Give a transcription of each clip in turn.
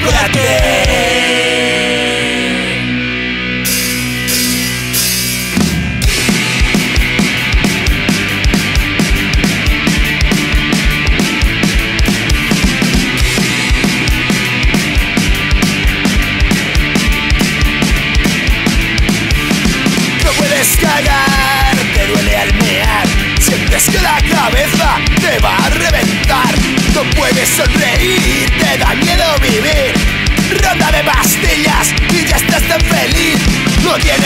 chocolate.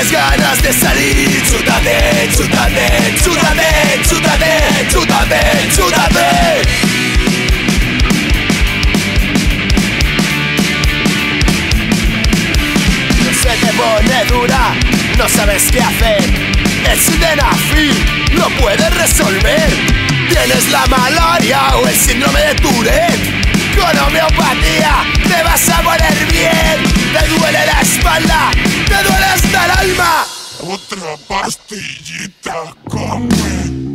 Tienes ganas de salir Chútate, chútate, chútate, chútate, chútate, chútate No se te pone dura no sabes qué hacer. El sildenafil lo puedes resolver. Tienes la malaria o el síndrome de Tourette. Con homeopatía te vas a poner bien. Te duele la espalda, Контрабасты и такомы